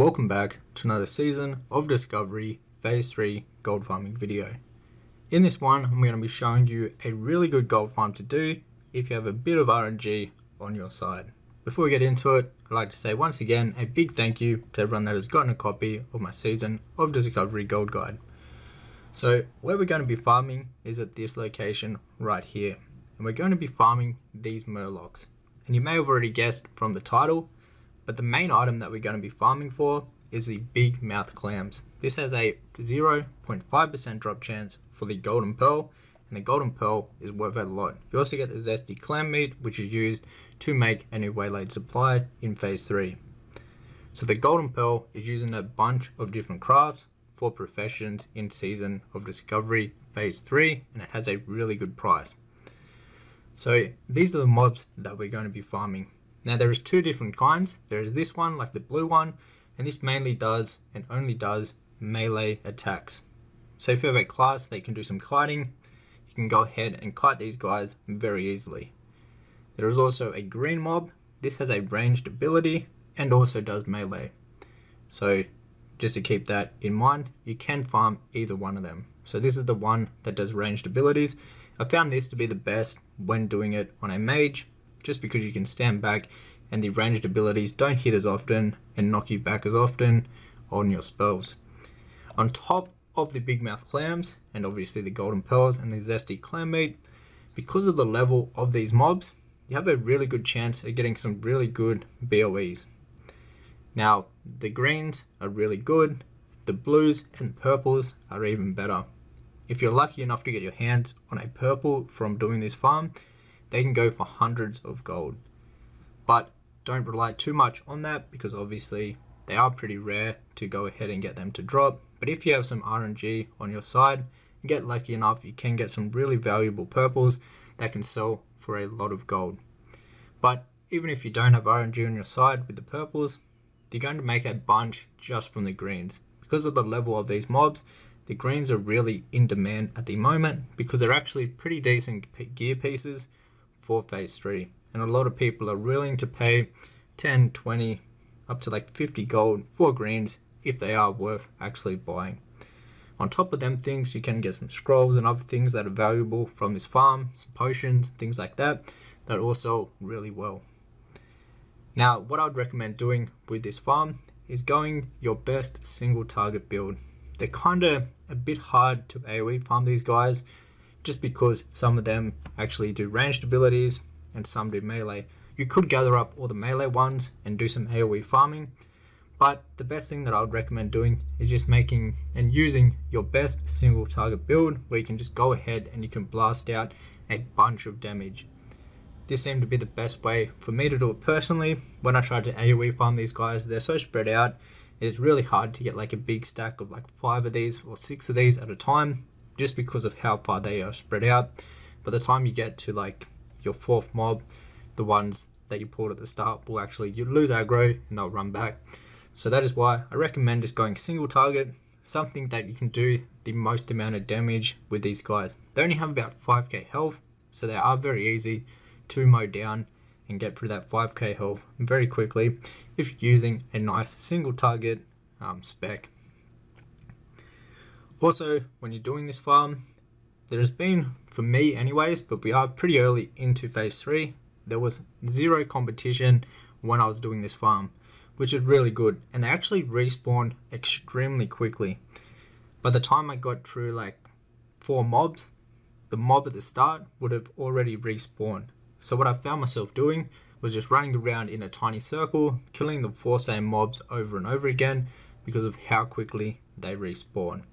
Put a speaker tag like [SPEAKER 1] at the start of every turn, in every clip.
[SPEAKER 1] Welcome back to another season of Discovery Phase 3 gold farming video. In this one, I'm going to be showing you a really good gold farm to do if you have a bit of RNG on your side. Before we get into it, I'd like to say once again a big thank you to everyone that has gotten a copy of my season of Discovery Gold Guide. So where we're going to be farming is at this location right here. And we're going to be farming these Murlocs. And you may have already guessed from the title, but the main item that we're going to be farming for is the big mouth clams. This has a 0.5% drop chance for the golden pearl, and the golden pearl is worth a lot. You also get the zesty clam meat, which is used to make a new waylaid supply in phase 3. So the golden pearl is used in a bunch of different crafts for professions in season of discovery phase 3 and it has a really good price. So these are the mobs that we're going to be farming. Now there is two different kinds. There is this one like the blue one and this mainly does and only does melee attacks. So if you have a class that can do some kiting, you can go ahead and kite these guys very easily. There is also a green mob. This has a ranged ability and also does melee. So just to keep that in mind, you can farm either one of them. So this is the one that does ranged abilities. I found this to be the best when doing it on a mage, just because you can stand back and the ranged abilities don't hit as often and knock you back as often on your spells. On top of the big mouth clams, and obviously the golden pearls and the zesty clam meat, because of the level of these mobs, you have a really good chance of getting some really good BOEs. Now, the greens are really good, the blues and purples are even better. If you're lucky enough to get your hands on a purple from doing this farm, they can go for hundreds of gold. But don't rely too much on that because obviously they are pretty rare to go ahead and get them to drop. But if you have some RNG on your side, and get lucky enough, you can get some really valuable purples that can sell for a lot of gold. But even if you don't have RNG on your side with the purples, you're going to make a bunch just from the greens. Because of the level of these mobs, the greens are really in demand at the moment because they're actually pretty decent gear pieces for phase 3. And a lot of people are willing to pay 10, 20, up to like 50 gold for greens if they are worth actually buying. On top of them things, you can get some scrolls and other things that are valuable from this farm, some potions, things like that, that also really well. Now, what I would recommend doing with this farm is going your best single target build. They're kind of a bit hard to AoE farm these guys, just because some of them actually do ranged abilities and some do melee. You could gather up all the melee ones and do some AoE farming, but the best thing that I would recommend doing is just making and using your best single target build where you can just go ahead and you can blast out a bunch of damage. This seemed to be the best way for me to do it personally. When I tried to AoE farm these guys, they're so spread out, it's really hard to get like a big stack of like five of these or six of these at a time just because of how far they are spread out. By the time you get to like your fourth mob, the ones that you pulled at the start will actually you lose aggro and they'll run back. So that is why I recommend just going single target, something that you can do the most amount of damage with these guys. They only have about 5k health, so they are very easy to mow down and get through that 5k health very quickly if using a nice single target um, spec. Also, when you're doing this farm, there's been, for me anyways, but we are pretty early into phase 3, there was zero competition when I was doing this farm which is really good. And they actually respawned extremely quickly. By the time I got through like four mobs, the mob at the start would have already respawned. So what I found myself doing was just running around in a tiny circle, killing the four same mobs over and over again because of how quickly they respawn.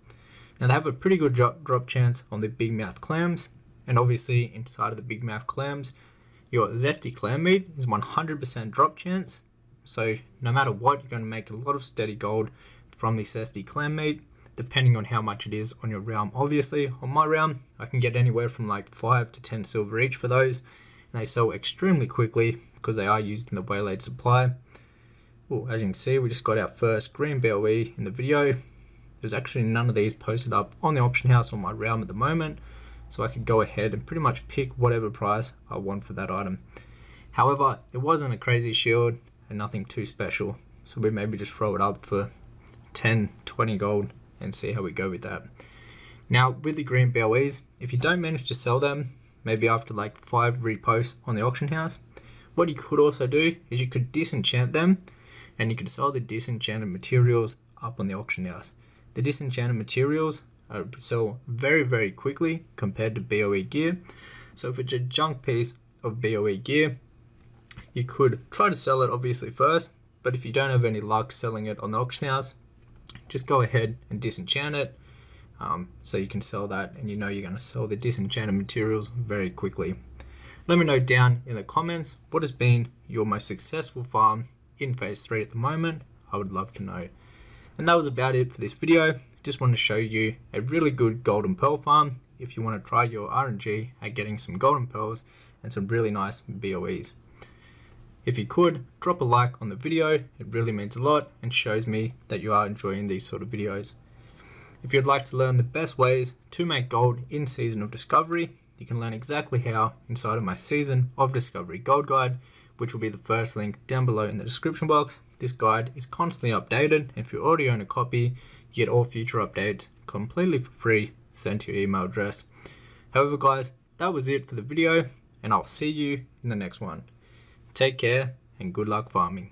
[SPEAKER 1] Now they have a pretty good drop, chance on the big mouth clams, and obviously inside of the big mouth clams, your zesty clam meat is 100% drop chance, so no matter what, you're going to make a lot of steady gold from this zesty clam meat, depending on how much it is on your realm. Obviously, on my realm, I can get anywhere from like 5 to 10 silver each for those, and they sell extremely quickly because they are used in the waylaid supply. Ooh, as you can see, we just got our first green BOE in the video. There's actually none of these posted up on the auction house on my realm at the moment, so I could go ahead and pretty much pick whatever price I want for that item. However, it wasn't a crazy shield, and nothing too special. So we maybe just throw it up for 10, 20 gold and see how we go with that. Now with the green BOEs, if you don't manage to sell them, maybe after like five reposts on the auction house, what you could also do is you could disenchant them and you could sell the disenchanted materials up on the auction house. The disenchanted materials uh, sell very very quickly compared to BOE gear. So if it's a junk piece of BOE gear, you could try to sell it obviously first, but if you don't have any luck selling it on the auction house, just go ahead and disenchant it. Um, so you can sell that and you know you're going to sell the disenchanted materials very quickly. Let me know down in the comments what has been your most successful farm in phase 3 at the moment. I would love to know. And that was about it for this video. Just wanted to show you a really good golden pearl farm if you want to try your RNG at getting some golden pearls and some really nice BOEs. If you could, drop a like on the video, it really means a lot and shows me that you are enjoying these sort of videos. If you'd like to learn the best ways to make gold in Season of Discovery, you can learn exactly how inside of my Season of Discovery Gold Guide, which will be the first link down below in the description box. This guide is constantly updated, and if you already own a copy, you get all future updates completely for free sent to your email address. However guys, that was it for the video, and I'll see you in the next one. Take care, and good luck farming.